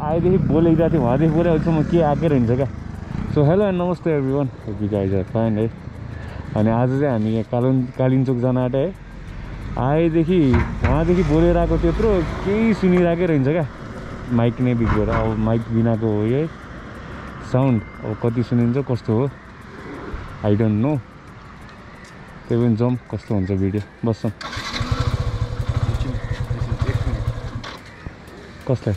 आएदेखि बोलेको थिएँ उहाँदेखि बोले अहिलेसम्म के आएकै रहन्छ क्या। सो हेलो एन्ड नमस्ते every one guys are fine है अनि आज चाहिँ हामी यहाँ कालिम कालिम्चोक जान आँटे है आएदेखि उहाँदेखि बोलेर आएको त्यत्रो केही सुनिरहेकै रहन्छ क्या। माइक नै बिचबाट अब माइक बिनाको हो है साउन्ड अब कति सुनिन्छ कस्तो हो? आई डोन्ट नो त्यही पनि जाउँ कस्तो हुन्छ भिडियो बस्छौँ। कसलाई?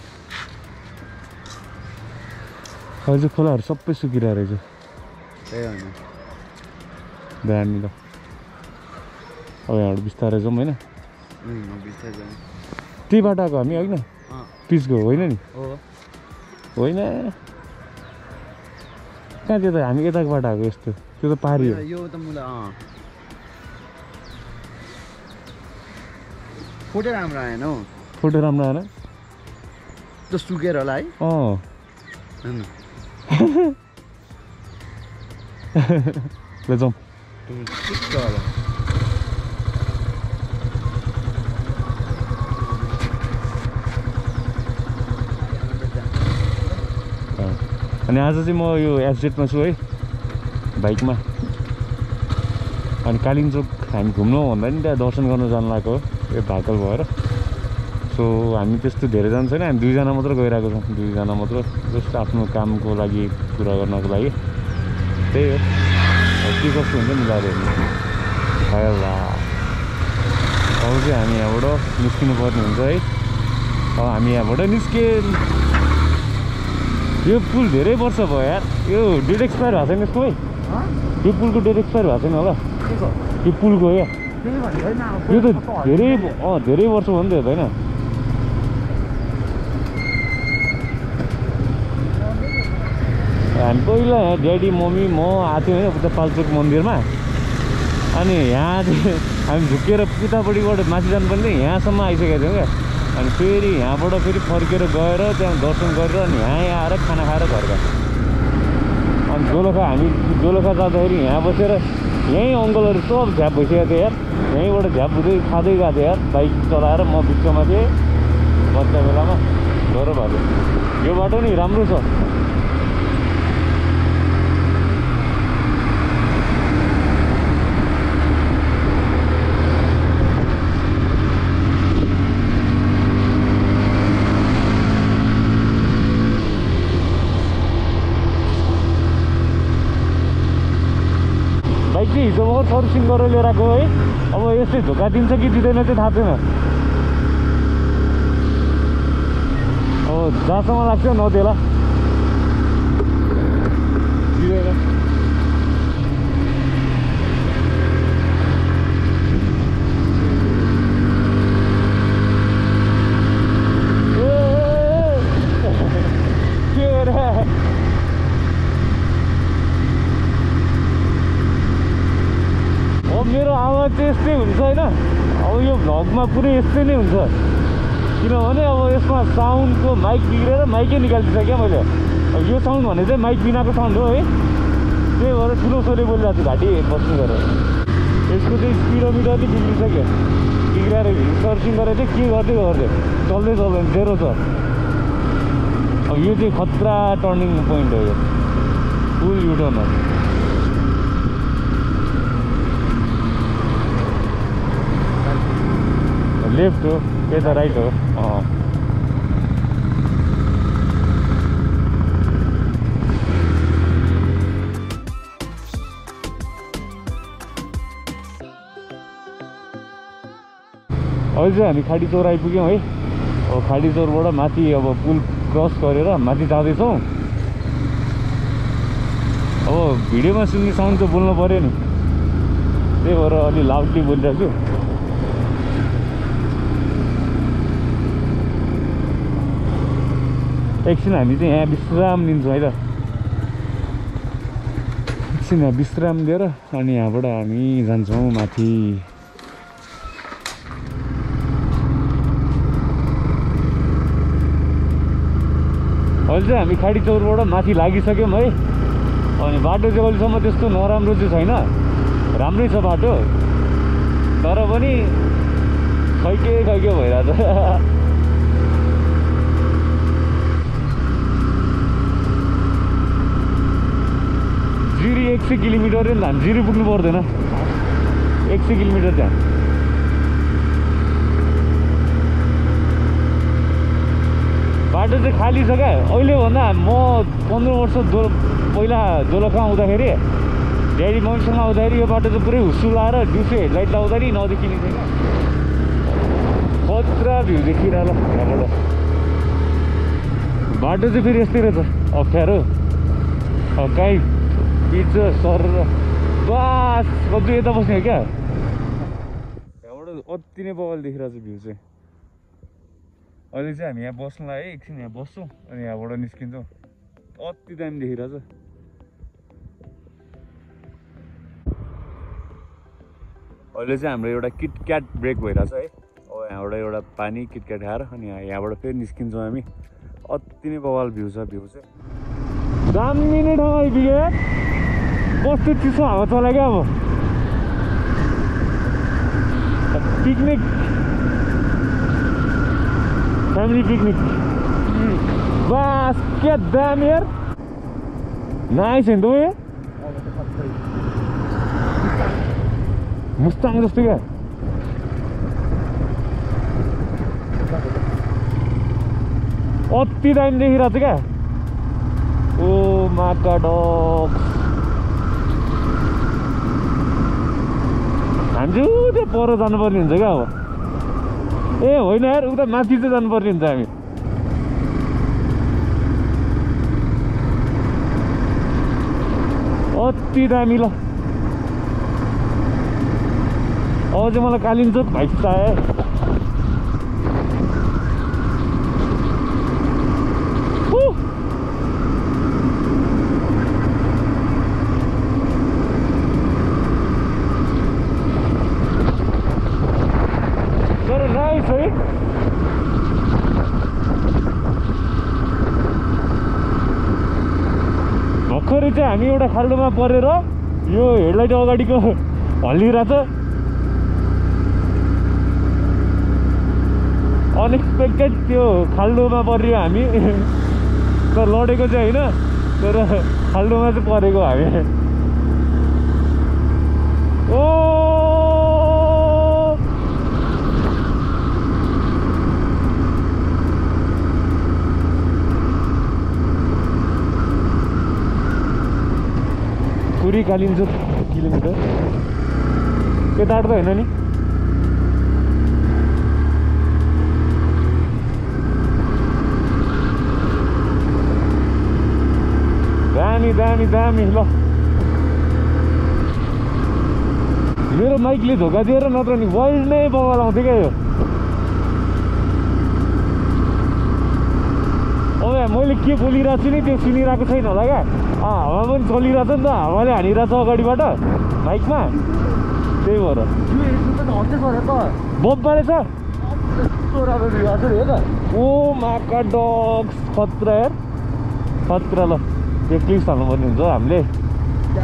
चाहिँ खोलाहरू सबै सुकिरहेको रहेछ त्यही दामी त अब यहाँबाट बिस्तारै जाउँ होइन त्यही बाटो आएको हामी होइन पिचको होइन नि हो होइन कहाँ त्यो त हामी यताको बाटो आएको यस्तो त्यो त पारी हो त फोटो राम्रो आएन हौ फोटो राम्रो आएन त्यो सुकेर होला है अँ होला अँ। अनि आज चाहिँ म यो एफजेडमा छु है बाइकमा अनि कालिम्चोक हामी घुम्नु भन्दा नि त्यहाँ दर्शन गर्न जानु लागेको हो यो भाकल भएर सो हामी त्यस्तो धेरैजना छैन हामी दुईजना मात्र गइरहेको छौँ। दुईजना मात्र जस्ट आफ्नो कामको लागि पुरा गर्नको लागि। त्यही हो। के कस्तो हुन्छ मिलाएर हेर्नु। अब चाहिँ हामी यहाँबाट निस्किनु पर्ने हुन्छ है। अब हामी यहाँबाट निस्के यो पुल धेरै वर्ष भयो यार। यो डेट एक्सपायर भएको छैन यसको है? यो पुलको डेट एक्सपायर भएको छैन होला। यो पुलको या। यो त धेरै अँ धेरै वर्ष भयो नि त होइन? हामी पहिला यहाँ ड्याडी मम्मी म आएको थियौँ होइन उता पाल्चोक मन्दिरमा। अनि यहाँ चाहिँ हामी झुकेर उतापट्टिबाट माथि जानुपर्ने यहाँसम्म आइसकेका थियौँ क्या। अनि फेरि यहाँबाट फेरि फर्केर गएर त्यहाँ दर्शन गरेर अनि यहाँ आएर खाना खाएर घर गयो अनि दोलखा हामी दोलखा जाँदाखेरि यहाँ बसेर यहीँ अङ्कलहरू सब झ्याप भइसकेको थियो यार। यहीँबाट झ्याप हुँदै खाँदै गएको थियो यार। बाइक चलाएर म बिचमा थिएँ। बच्चा बेलामा गएर भएको यो बाटो नि राम्रो छ बाइक चाहिँ हिजो भर्खर सर्भिसिङ गरेर लिएर आएको है। अब यस्तै धोका दिन्छ कि दिँदैन चाहिँ थाहा छैन अब जहाँसम्म लाग्छ नदेला दिँदैन ए, ए, ए, के हो रे? अब मेरो आवाज चाहिँ यस्तै हुन्छ होइन अब यो भ्लगमा पुरै यस्तै नै हुन्छ किनभने अब यसमा साउन्डको माइक बिग्रेर माइकै निकालिदिन्छ क्या मैले अब यो साउन्ड भने चाहिँ माइक बिनाको साउन्ड हो है त्यही भएर ठुलो स्वरले बोलिरहेको छु घाँटी बस्नु गरेर यसको चाहिँ स्पिडोमिटर चाहिँ बिग्रिसक्यो बिग्राएर सर्चिङ गरेर चाहिँ के गर्दै गर्दै चल्दै चल्दैन जेरो छ अब यो चाहिँ खतरा टर्निङ पोइन्ट हो यो फुल युटर्न लेफ्ट हो यता राइट हो। अहिले चाहिँ हामी खाडी चौर आइपुग्यौँ है। अब खाडी चौरबाट माथि अब पुल क्रस गरेर माथि जाँदैछौँ। अब भिडियोमा सुन्ने साउन्ड त बोल्नु पऱ्यो नि। त्यही भएर अलि लाउडली बोलिरहेको छु। एकछिन हामी चाहिँ यहाँ विश्राम लिन्छौँ है त एकछिन यहाँ विश्राम लिएर अनि यहाँबाट हामी जान्छौँ माथि अहिले चाहिँ हामी खाडी चौरबाट माथि लागिसक्यौँ है अनि बाटो चाहिँ अहिलेसम्म त्यस्तो नराम्रो चाहिँ छैन राम्रै छ बाटो तर पनि खैके खैके भइरहेछ सय किलोमिटर नि हामी जिरो पुग्नु पर्दैन. एक सय किलोमिटर त्यहाँ. बाटो चाहिँ खाली छ क्या? अहिले भन्दा म पन्ध्र वर्ष दो पहिला दोलखा आउँदाखेरि ड्याडी मम्मीसँग आउँदाखेरि यो बाटो चाहिँ पुरै हुस्सु लाएर दिउँसो हेडलाइट लाउँदाखेरि नदेखिने थियो क्या। खतरा भ्यू देखिरह ल यहाँबाट बाटो चाहिँ फेरि यस्तै रहेछ। अप्ठ्यारो। काहीँ पिच सर बास यता बस्ने क्या? यहाँबाट अति नै बवाल देखिरहेको छ भ्यू चाहिँ। अहिले चाहिँ हामी यहाँ बस्नुलाई है एकछिन यहाँ बस्छौँ अनि यहाँबाट निस्किन्छौँ। अति दामी देखिरहेछ अहिले चाहिँ हाम्रो एउटा किटक्याट ब्रेक भइरहेछ है। अब यहाँबाट एउटा पानी किटक्याट खाएर अनि यहाँ- यहाँबाट फेरि निस्किन्छौँ हामी। अति नै बवाल भ्यू छ भ्यू चाहिँ। दामी नै ठाउँ आइपुग्यो कस्तो चिसो हावा चला क्या अब पिकनिक फ्यामिली पिकनिक बस क्या दाम यार नाइस है तो मुस्ताङ जस्तो क्या अति दामी देखिरहेको छ क्या ओ माका डग चाहिँ उतै पर जानुपर्ने हुन्छ क्या अब। ए होइन यार उता माथि चाहिँ जानुपर्ने हुन्छ हामी। अति दामी ल। चाहिँ मलाई कालिम्चोक भाइक चाहियो Woo! तर नाइस है भर्खरै चाहिँ हामी एउटा खाल्डोमा परेर यो हेडलाइट अगाडिको हल्लिरहेछ। अनएक्सपेक्टेड त्यो खाल्डोमा पऱ्यो हामी तर लडेको चाहिँ होइन तर खाल्डोमा चाहिँ परेको हामी ओ पुरी कालिम्चोक किलोमिटर। त्यता त होइन नि दामी दामी दामी ल। मेरो माइकले धोका दिएर नत्र नि वर्ल्ड नै बगाल आउँथ्यो क्या यो अब मैले के बोलिरहेको छु नि त्यो सुनिरहेको छैन होला क्या? हावा पनि चलिरहेछ नि त। हावाले हानिरहेछ अगाडिबाट। बाइकमा? त्यही भएर। बब्बाले छ ओ माका डग्स। खतरा यार। खतरा ल। त्यो क्लिप्स हाल्नुपर्ने हुन्छ हामीले।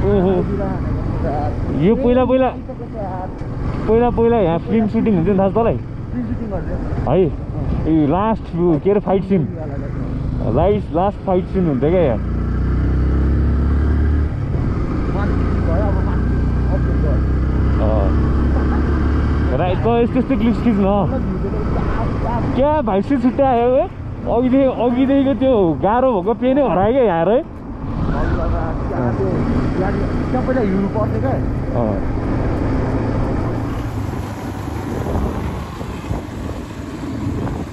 ओहो। यो पहिला पहिला। पहिला पहिला यहाँ फिल्म सुटिङ हुन्थ्यो नि थाहा छ तँलाई? है। यो लास्ट के अरे fight scene light last fight scene हुन्थ्यो क्या यहाँ। राइट त यस्तो यस्तो क्लिप्स खिच्न क्या भाइ चाहिँ छुट्टै आयो है अघिदेखि अघिदेखिको त्यो गाह्रो भएको पेनै हरायो क्या यहाँ है हिँड्नु क्या।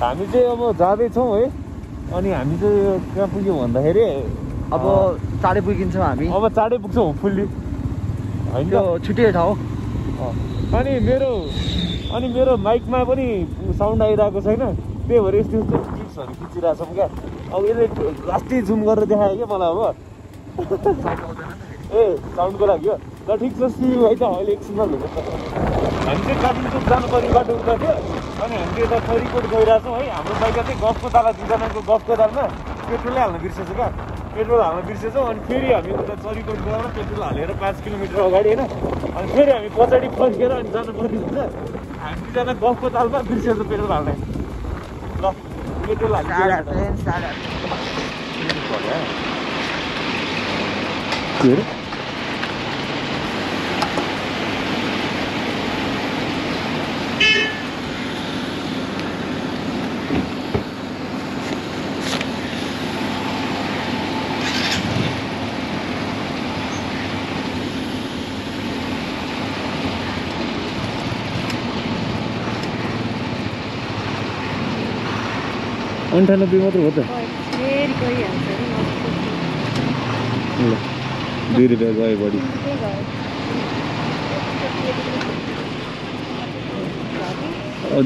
हामी चाहिँ अब जाँदैछौँ है अनि हामी चाहिँ यो कहाँ पुग्यौँ भन्दाखेरि अब चाँडै पुगिन्छौँ हामी। अब चाँडै पुग्छौँ फुल्ली। होइन। छुट्टै ठाउँ। अनि मेरो अनि मेरो माइकमा पनि साउन्ड आइरहेको छैन। त्यही भएर यस्तो यस्तो क्लिप्सहरू खिचिरहेको छौँ क्या। अब यसले लास्टै जुम गरेर देखायो क्या मलाई अब। ए साउन्डको लागि हो। ल ठिक छ सी है त अहिले एकछिनमा भेट्छ हामी चाहिँ कालिम्पोङ जानुपर्ने बाटो उता थियो अनि हामी यता खरिकोट गइरहेछौँ है। हाम्रो बाइक चाहिँ गफको ताला दुईजनाको गफको तालमा। पेट्रोलै हाल्न बिर्सेछ क्या। पेट्रोल हाल्न बिर्सेछौँ अनि फेरि हामी उता चरीकोट गएर पेट्रोल हालेर पाँच किलोमिटर अगाडि होइन? अनि फेरि हामी पछाडि फर्केर अनि जानुपर्ने हुन्छ हामी दुईजना गफको तालमा बिर्सेछ पेट्रोल हाल्ने। ल पेट्रोल हाल्नु। अन्ठानब्बे मात्र हो त। ल दुई रुपियाँ गयो बढी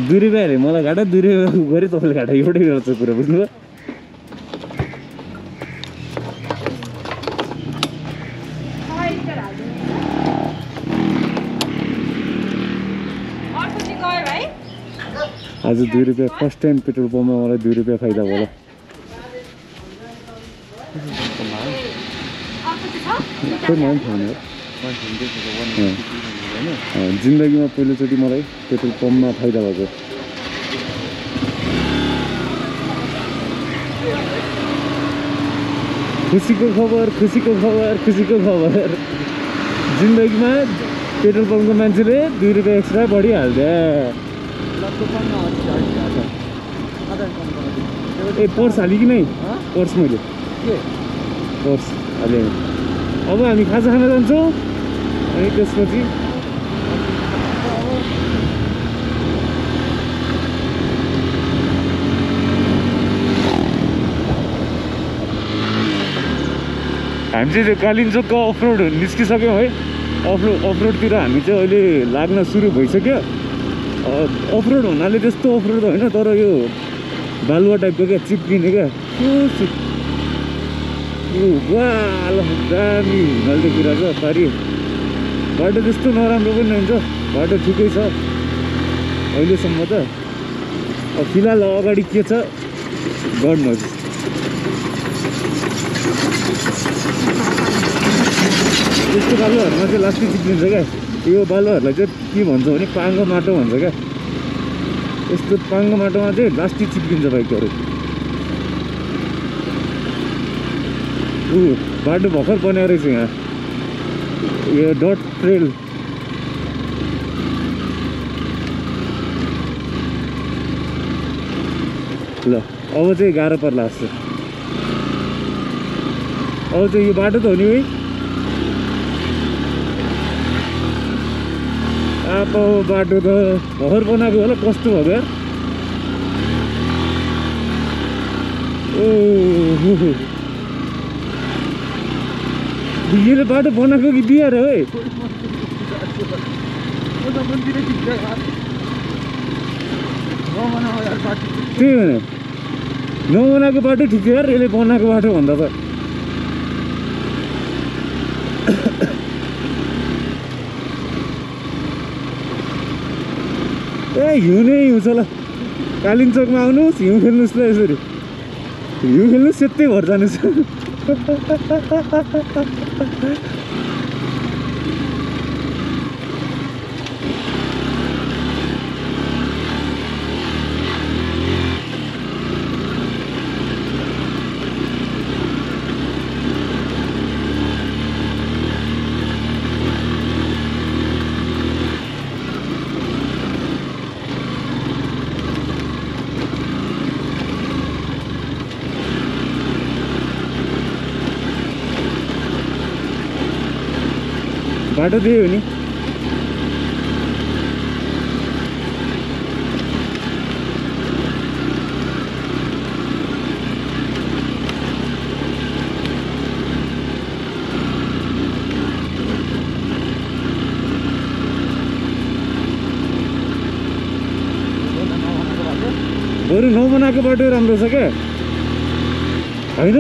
दुई रुपियाँ अरे मलाई घाटा दुई रुपियाँ गऱ्यो तपाईँले घाटा एउटै गर्छ कुरा बुझ्नुभयो। आज दुई रुपियाँ फर्स्ट टाइम पेट्रोल पम्पमा मलाई दुई रुपियाँ फाइदा भयो जिन्दगीमा पहिलोचोटि मलाई पेट्रोल पम्पमा फाइदा भएको। खुसीको खबर खुसीको खबर खुसीको खबर। जिन्दगीमा पेट्रोल पम्पको मान्छेले दुई रुपियाँ एक्स्ट्रा बढिहाल्छ। ए पर्स हालेँ कि नै? पर्स मैले? पर्स हालेँ। अब हामी खाजा खान जान्छौँ। अनि त्यसपछि हामी चाहिँ त्यो कालिम्चोकको अफरोड निस्किसक्यौँ है। अफरोड अफरोडतिर हामी चाहिँ अहिले लाग्न सुरु भइसक्यो। अफरोड हुनाले त्यस्तो अफरोड होइन तर यो बालुवा टाइपको क्या चिप्किने क्या। वाल दामी हिमालय कुरा छ पारि बाटो त्यस्तो नराम्रो पनि हुन्छ बाटो ठिकै छ। अहिलेसम्म त अब फिलहाल अगाडि के छ गर्नुहोस् त्यस्तो बालुवाहरूमा चाहिँ लास्टै चिप्लिन्छ क्या। यो बालुवाहरूलाई चाहिँ के भन्छ भने पाङ्गो माटो भन्छ क्या। यस्तो पाङ्गो माटोमा चाहिँ लास्टै चिप्लिन्छ बाइकहरू। ऊ बाटो भर्खर बनाएर रहेछ यहाँ। यो डट ट्रेल। ल अब चाहिँ गाह्रो पर्ला जस्तो। अब चाहिँ यो बाटो त हो नि है। अब बाटो त। भर्खर बनाएको होला कस्तो भएको यार बाटो बनाएको कि बिहार हो। त्यही भने नबनाएको बाटो ठिक छ यार यसले बनाएको बाटो भन्दा त। हिउँ नै हिउँ छ ल। कालिम्चोकमा आउनुहोस् हिउँ खेल्नुहोस् ल यसरी। हिउँ खेल्नु सेतै भएर जानुहोस्। बाटो त्यही हो नि। बरु नबनाएको बाटो राम्रो छ क्या? होइन?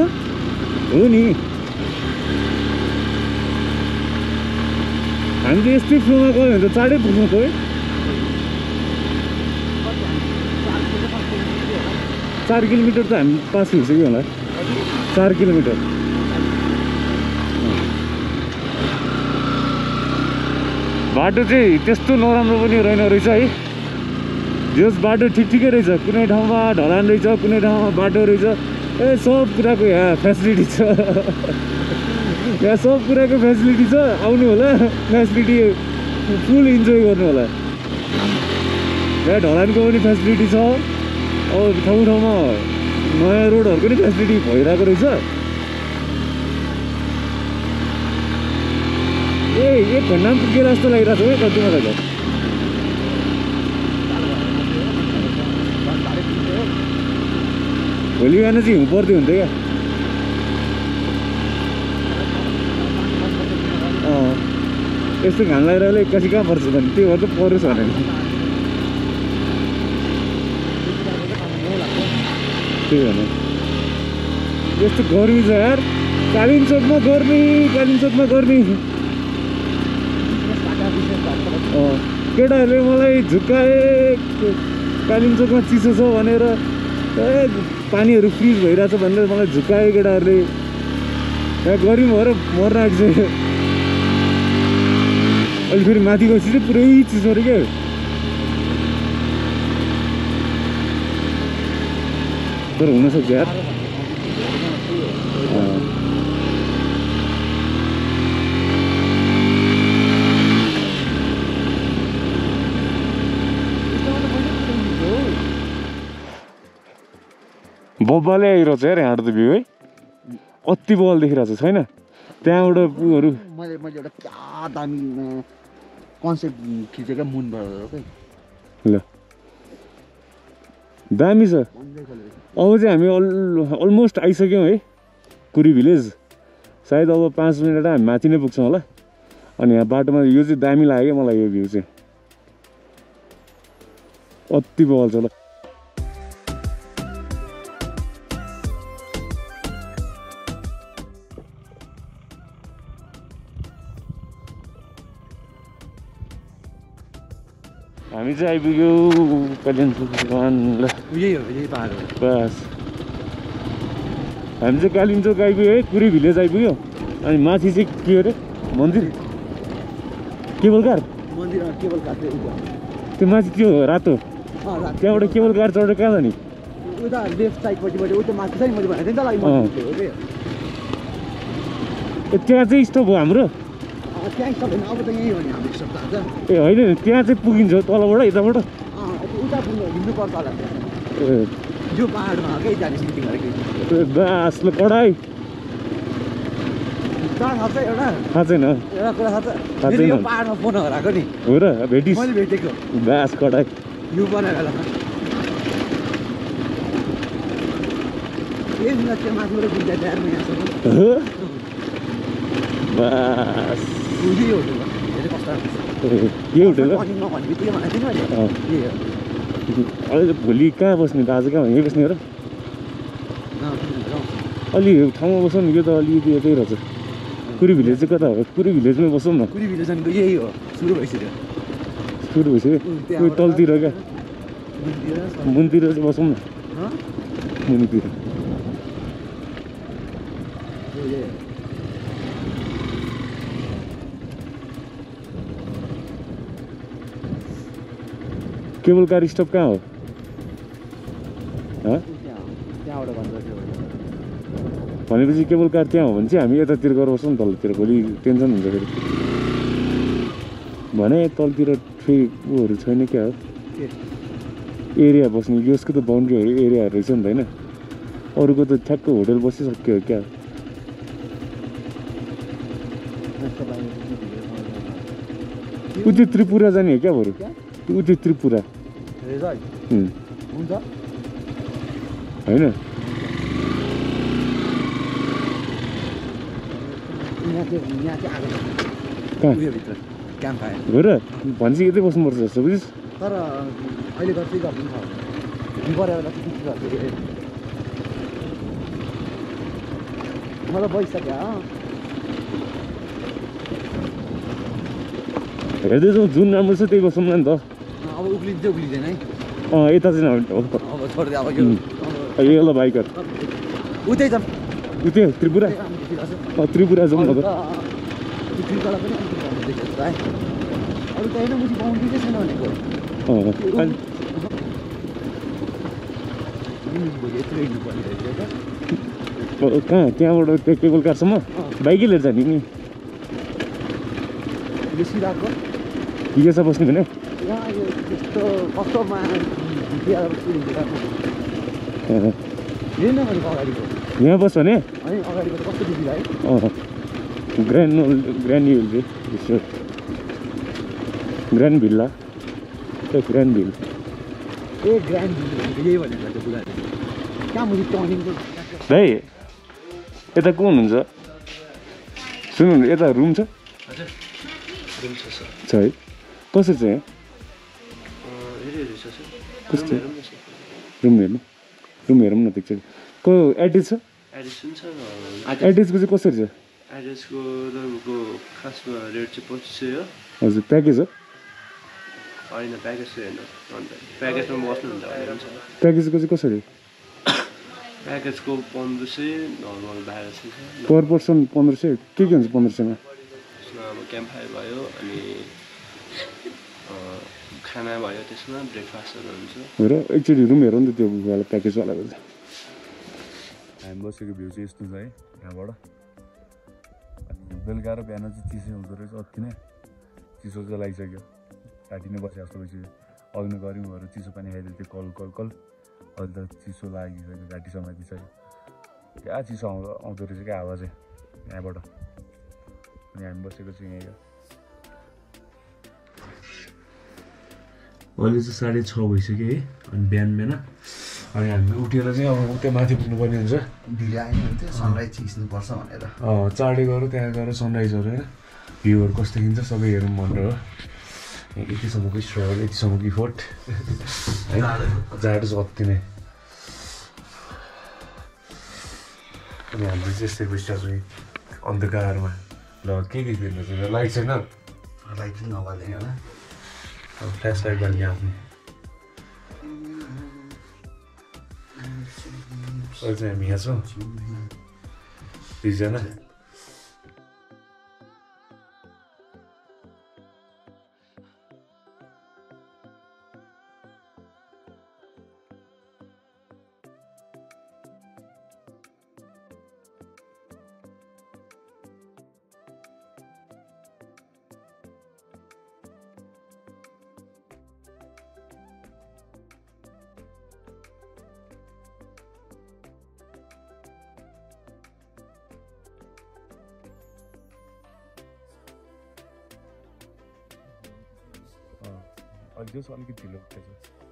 हो नि। हामी त यस्तै फ्लोमा गयो भने त चाँडै पुग्नु है चार किलोमिटर त हामी पास भइसक्यो होला चार किलोमिटर बाटो चाहिँ त्यस्तो नराम्रो पनि रहेन रहेछ है जस बाटो ठिक ठिकै रहेछ कुनै ठाउँमा ढलान रहेछ कुनै ठाउँमा बाटो रहेछ ए सब कुराको यहाँ फेसिलिटी छ यहाँ सब कुराको फेसिलिटी छ आउनु होला। फेसिलिटी फुल इन्जोय गर्नु होला। यहाँ ढलानको पनि फेसिलिटी छ। अब ठाउँ ठाउँमा नयाँ रोडहरूको पनि फेसिलिटी भइरहेको रहेछ। ए एक घन्टामा पुगेर जस्तो लागिरहेको छ है कतिमा त भोलि बिहान चाहिँ हिउँ पर्दै हुन्थ्यो क्या। यस्तो घाम लागेर एक्कासी कहाँ पर्छ भने त्यो भएर त परोस् त्यही भने यस्तो गर्मी छ यार। कालिम चोकमा गर्मी कालिम चोकमा गर्मी केटाहरूले मलाई झुक्काए कालिम चोकमा चिसो छ भनेर पानीहरू फ्रिज भइरहेछ भनेर मलाई झुक्कायो केटाहरूले। यहाँ भएर मर्न आँटिसक्यो। अहिले फेरि माथि गएपछि चाहिँ पुरै चिसो अरे क्या तर हुनसक्छ यार। बब्बाले आइरहेछ यार यहाँबाट त भ्यू है अति बल देखिरहेको छ छैन त्यहाँबाट उहरू कन्सेप्ट खिचेको मुनबाट क्या ल दामी छ अब चाहिँ हामी अल अलमोस्ट आइसक्यौँ है कुरी भिलेज सायद अब पाँच मिनट हामी माथि नै पुग्छौँ होला अनि यहाँ बाटोमा यो चाहिँ दामी लाग्यो क्या मलाई यो भ्यू चाहिँ अति बल छ ल हामी चाहिँ आइपुग्यौँ कालिम्पोङ ल। यही हो यही पाहाड बस। हामी चाहिँ कालिम्चोक आइपुग्यो है कुरी भिलेज आइपुग्यो अनि माथि चाहिँ के अरे मन्दिर। Cable car? मन्दिर केवल उता त्यो माथि त्यो रातो। त्यहाँबाट केबल कार चढेर कहाँ जाने? उता लेफ्ट साइडपट्टिबाट उता माथि नि मैले भनेको थिएँ नि त त्यहाँ चाहिँ स्टप हो हाम्रो? त्यहाँ सब होइन अब त यहीँ हो नि हाम्रो सप्ताह त ए होइन त्यहाँ चाहिँ पुगिन्छ तलबाट यताबाट? उता पुग्नु होला। ए। यो पाहाडमा जाने एउटा। थाहा छैन। एउटा कुरा थाहा छ। थाहा मेरो यो छैन। पाहाडमा फोन हराएको नि हो र भेटिस। मैले भेटेको। बास कडाइ यो बनाएर यही मिनट त्यो माथिबाट गुन्जा ड्यारमा यहाँसम्म हो बास। धेरै कस्तो होटेल अहिले भोलि कहाँ बस्ने त आज कहाँ यहीँ बस्ने हो र। अलि ठाउँमा बसौँ न यो त अलिकति यतै रहेछ कुरी भिलेज चाहिँ कता हो कुरी भिलेजमै बसौँ न कुरी भिलेजनको यही हो सुरु भइसक्यो सुरु भइसक्यो तलतिर क्या मुनितिर चाहिँ बसौँ न? मुनितिर यो यही हो। केबल कार स्टप कहाँ हो। भनेपछि केबल कार त्यहाँ हो भने चाहिँ हामी यतातिर बस्छौँ नि तलतिर। भोलि टेन्सन हुन्छ फेरि। भने तलतिर फेरि उहरू छैन क्या? हो? एरिया बस्ने यसको त बााउन्ड्रीहरू एरियाहरू रहेछ नि त होइन? अरूको त ठ्याक्क होटल बसिसक्यो क्या? उ त्यो त्रिपुरा जाने हो क्या बरु? उ त्यो त्रिपुरा होइन हो र भनेपछि यतै बस्नुपर्छ जस्तो बुझिस् तर अहिले गर्दै गर्नु छ पऱ्यो बेला चाहिँ के गर्छु म त भइसक्यो अँ। हेर्दै जाउँ जुन राम्रो छ त्यही बसौँ न नि त अब उक्लिँदैन है। अँ यता चाहिँ अब छोडिदियो अब यो अब बाइकर उतै जाऊँ उ त्यो त्रिपुरा त्रिपुरा जाउँ अरू त पनि है अरू होइन छैन भनेको। कहाँ? त्यहाँबाट त्यो केबल कारसम्म? बाइकै लिएर जाने नि? यो छ बस्ने भने? त्यस्तो कस्तोमा यहाँ बस भने है अगाडिको त कस्तो देखिरहेको है अँ grand grand hill grand villa grand ville ए ग्रान्ड भनेको यही भनेको त्यो बुढाले कहाँ मुनि टर्निङको भाइ यता को हुनुहुन्छ सुन्नु यता रुम छ हजुर रुम छ सर छ है कसरी छ यहाँ कस्तो? रुम हेर्नु रुम हेरौँ न त एकचोटि को एड्रेस छ। एड्रेसको चाहिँ कसरी छ? एड्रेसको तपाईँको खासमा रेट चाहिँ पच्चिस सय हो। हजुर प्याकेज हो? होइन प्याकेज चाहिँ होइन प्याकेजमा बस्नुहुन्छ प्याकेजको चाहिँ कसरी प्याकेजको पन्ध्र सय नर्मल बाह्र सय छ। पर पर्सन पन्ध्र सय? के के हुन्छ पन्ध्र सयमा? अब क्याम्प फायर भयो अनि खाना भयो त्यसमा ब्रेकफास्टहरू हुन्छ। र एकचोटि रुम हेरौँ नि त त्यो वाला प्याकेजवालाको चाहिँ हामी बसेको भ्यू चाहिँ यस्तो छ है यहाँबाट। अनि बेलुका र बिहान चाहिँ चिसो हुँदो रहेछ अति नै चिसो चाहिँ लागिसक्यो। घाँटी नै बसे जस्तो भइसक्यो। अघि गऱ्यौँ भएर चिसो पानी खाइदियो त्यो कल कल कल। अहिले त चिसो लागिसक्यो घाँटी समातिसक्यो क्या चिसो आउँदो आउँदो रहेछ क्या हावा चाहिँ यहाँबाट। अनि हामी बसेको चाहिँ यहीँ अहिले चाहिँ साढे छ भइसक्यो है अनि बिहान बिहान अनि हामी उठेर चाहिँ अब उता माथि पुग्नुपर्ने हुन्छ। भिडियो आएन भने चाहिँ सनराइज खिच्नुपर्छ भनेर। चाँडै गएर त्यहाँ गएर सनराइजहरू होइन भ्यूहरू कस्तो देखिन्छ सबै हेरौँ भनेर हो। यतिसम्मको स्ट्रगल यतिसम्मको इफोर्ट है जाडो छ अति नै। अनि हाम्रो चाहिँ यस्तै बसिरहेको छ अन्धकारमा। ल के के चाहिँ लाइट छैन? लाइट पनि नभइदिएन होला अब फ्ल्यास लाइट भन्ने आफ्नो अहिले चाहिँ हामी यहाँ छौँ दुईजना अँ, अहिले जस अलिकति ढिलो उठेछ